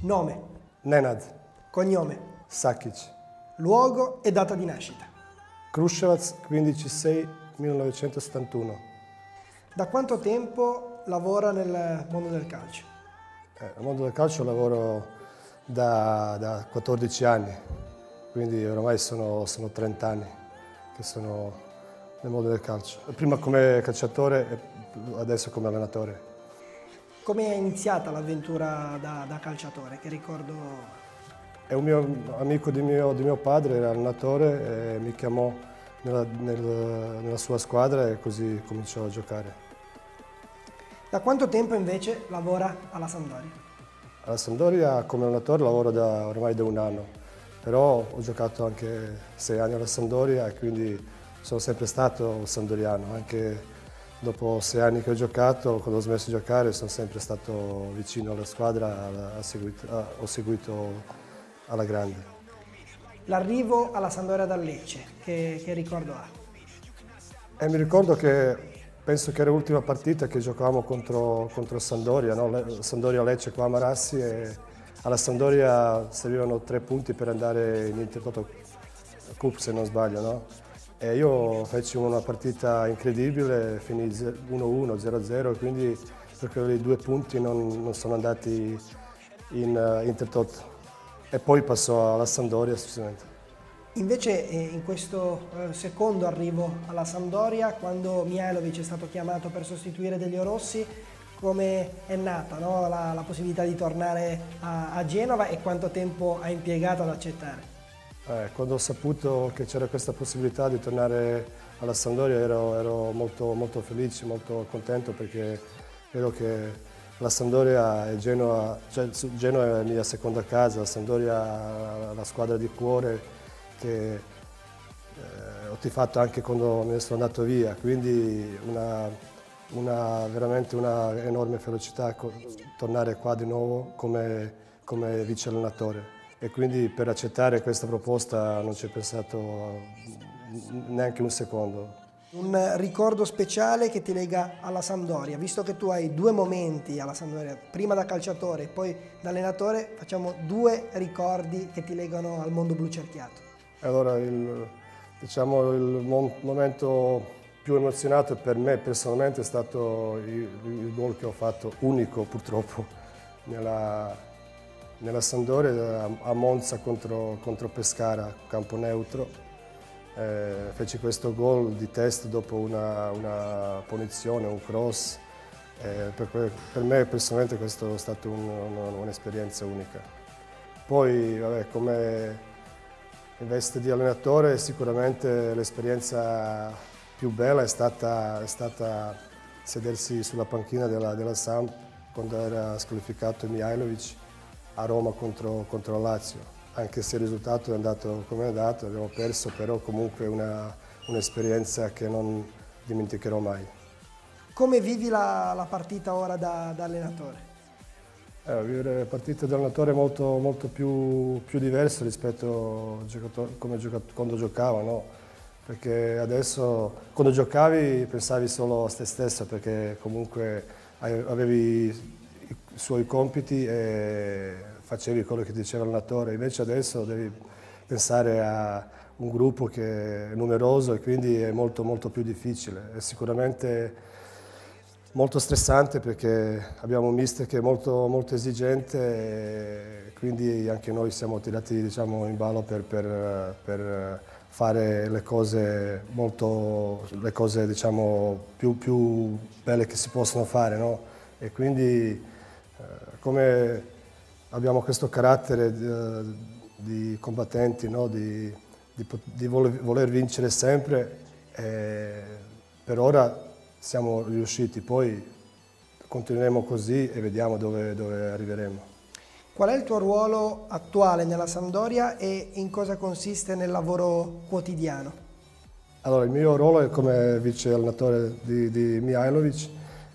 Nome, Nenad cognome, Sakic, luogo e data di nascita. Kruševac 15-6-1971. Da quanto tempo lavora nel mondo del calcio? Eh, nel mondo del calcio lavoro da, da 14 anni, quindi ormai sono, sono 30 anni che sono nel mondo del calcio. Prima come calciatore e adesso come allenatore. Come è iniziata l'avventura da, da calciatore? Che ricordo È un mio amico di mio, di mio padre, era allenatore e mi chiamò nella, nel- nella sua squadra e così cominciò a giocare. Da quanto tempo invece lavora alla Sampdoria? Alla Sampdoria come allenatore lavoro da, ormai da un anno, però ho giocato anche sei anni alla Sampdoria e quindi sono sempre stato sampdoriano, anche dopo sei anni che ho giocato, quando ho smesso di giocare sono sempre stato vicino alla squadra, seguito- ho seguito alla grande. L'arrivo alla Sampdoria dal Lecce, che, che ricordo ha? E mi ricordo che penso che era l'ultima partita che giocavamo contro, contro Sandoria, no? Le- Sandoria-Lecce qua a Marassi e alla Sandoria servivano tre punti per andare in Intertoto Cup se non sbaglio. No? E io feci una partita incredibile, finì ze- 1-1, 0-0 e quindi per quei due punti non, non sono andati in uh, Intertoto. E poi passò alla Sandoria successivamente. Invece eh, in questo eh, secondo arrivo alla Sampdoria, quando Mihailovic è stato chiamato per sostituire Delio Rossi, come è nata no? la, la possibilità di tornare a, a Genova e quanto tempo ha impiegato ad accettare? Eh, quando ho saputo che c'era questa possibilità di tornare alla Sampdoria ero, ero molto, molto felice, molto contento perché credo che la Sampdoria e Genoa, cioè Genoa è la mia seconda casa, la Sampdoria è la squadra di cuore che eh, ho tifato anche quando me ne sono andato via, quindi una, una- veramente una enorme felicità tornare qua di nuovo come, come vice allenatore e quindi per accettare questa proposta non ci ho pensato neanche un secondo. Un ricordo speciale che ti lega alla Sampdoria, visto che tu hai due momenti alla Sampdoria, prima da calciatore e poi da allenatore, facciamo due ricordi che ti legano al mondo blu cerchiato. Allora, il, diciamo, il mo- momento più emozionato per me personalmente è stato il, il gol che ho fatto, unico purtroppo, nella, nella Sampdoria a, Monza contro, contro Pescara, campo neutro. Eh, feci questo gol di testa dopo una, una punizione, un cross. Eh, per, per me personalmente questo è stato un- un- un'esperienza unica. Poi, vabbè, come in veste di allenatore sicuramente l'esperienza più bella è stata, è stata sedersi sulla panchina della, della Samp quando era squalificato Mihailovic a Roma contro, contro la Lazio. Anche se il risultato è andato come è andato, abbiamo perso, però comunque un'esperienza che non dimenticherò mai. Come vivi la, la partita ora da, da allenatore? Eh, vivere partite da allenatore è molto, molto più, più diverso rispetto a giocato- come gioca- quando giocavo, no? Perché adesso quando giocavi pensavi solo a te stesso perché comunque avevi i suoi compiti e facevi quello che diceva l'allenatore, invece adesso devi pensare a un gruppo che è numeroso e quindi è molto molto più difficile. È sicuramente molto stressante perché abbiamo un mister che è molto, molto esigente e quindi anche noi siamo tirati diciamo, in ballo per, per- per fare le cose, molto, le cose diciamo, più, più belle che si possono fare. no? E quindi eh, come abbiamo questo carattere di, di combattenti, no? di, di di voler, vincere sempre, eh, per ora siamo riusciti, poi continueremo così e vediamo dove, dove arriveremo. Qual è il tuo ruolo attuale nella Sampdoria e in cosa consiste nel lavoro quotidiano? Allora, il mio ruolo è come vice allenatore di, di Mihailovic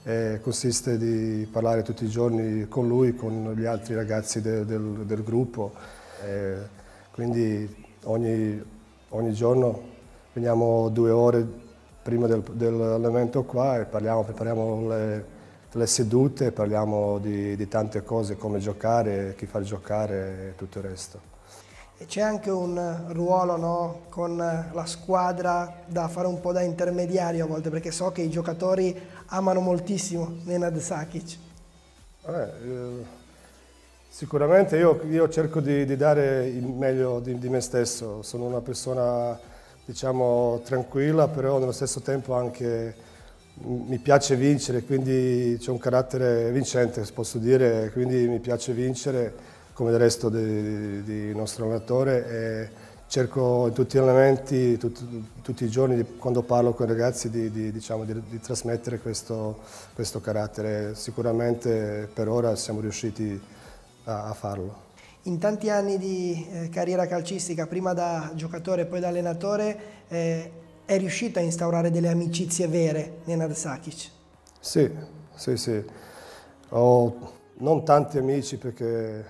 e consiste di parlare tutti i giorni con lui, con gli altri ragazzi de, del, del, gruppo. E quindi ogni, ogni, giorno veniamo due ore prima del, dell'allenamento qua e parliamo, prepariamo le, le sedute, parliamo di, di tante cose, come giocare, chi far giocare e tutto il resto. C'è anche un ruolo no, con la squadra da fare un po' da intermediario a volte, perché so che i giocatori amano moltissimo Nenad Sakic. Eh, eh, sicuramente io, io cerco di, di, dare il meglio di, di, me stesso, sono una persona diciamo tranquilla, però nello stesso tempo anche mi piace vincere, quindi c'è un carattere vincente, posso dire, quindi mi piace vincere come del resto del nostro allenatore e cerco in tutti gli allenamenti, tut, tutti i giorni, quando parlo con i ragazzi, di, di, diciamo, di, di trasmettere questo, questo, carattere. Sicuramente per ora siamo riusciti a, a farlo. In tanti anni di eh, carriera calcistica, prima da giocatore e poi da allenatore, eh, è riuscito a instaurare delle amicizie vere, Nenad Sakic? Sì, sì, sì. Ho non tanti amici perché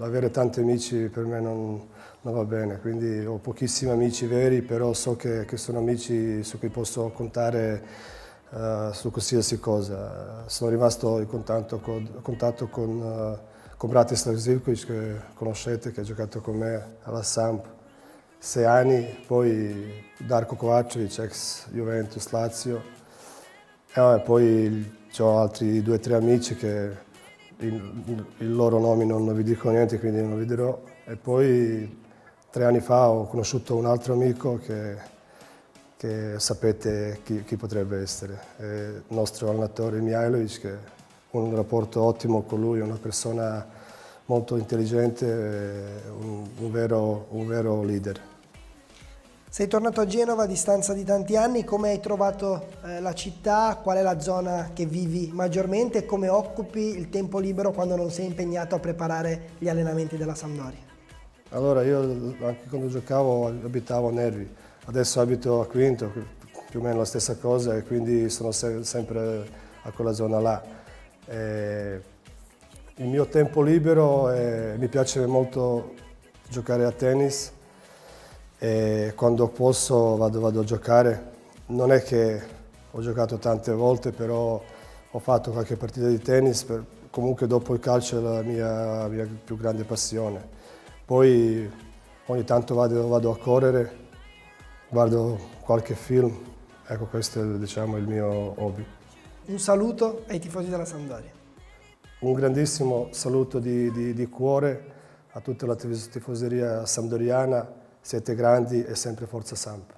avere tanti amici per me non, non, va bene, quindi ho pochissimi amici veri, però so che, che sono amici su cui posso contare uh, su qualsiasi cosa. Sono rimasto in contatto con, contatto con, uh, con Bratislav Zivkovic, che conoscete, che ha giocato con me alla Samp sei anni, poi Darko Kovacevic, ex Juventus Lazio, e poi ho altri due o tre amici che il, il loro nome non vi dico niente, quindi non vi dirò. E poi tre anni fa ho conosciuto un altro amico che, che sapete chi, chi, potrebbe essere, il nostro allenatore ha un rapporto ottimo con lui, una persona molto intelligente, un, un, vero, un vero leader. Sei tornato a Genova a distanza di tanti anni, come hai trovato eh, la città, qual è la zona che vivi maggiormente e come occupi il tempo libero quando non sei impegnato a preparare gli allenamenti della Sampdoria? Allora io anche quando giocavo abitavo a Nervi, adesso abito a Quinto, più o meno la stessa cosa e quindi sono se sempre a quella zona là. E il mio tempo libero è, mi piace molto giocare a tennis, e quando posso vado, vado, a giocare. Non è che ho giocato tante volte, però ho fatto qualche partita di tennis, per, comunque dopo il calcio è la mia, mia, più grande passione. Poi ogni tanto vado, vado, a correre, guardo qualche film, ecco questo è diciamo, il mio hobby. Un saluto ai tifosi della Sampdoria. Un grandissimo saluto di, di, di cuore a tutta la tifoseria sampdoriana siete grandi e sempre Forza Samp.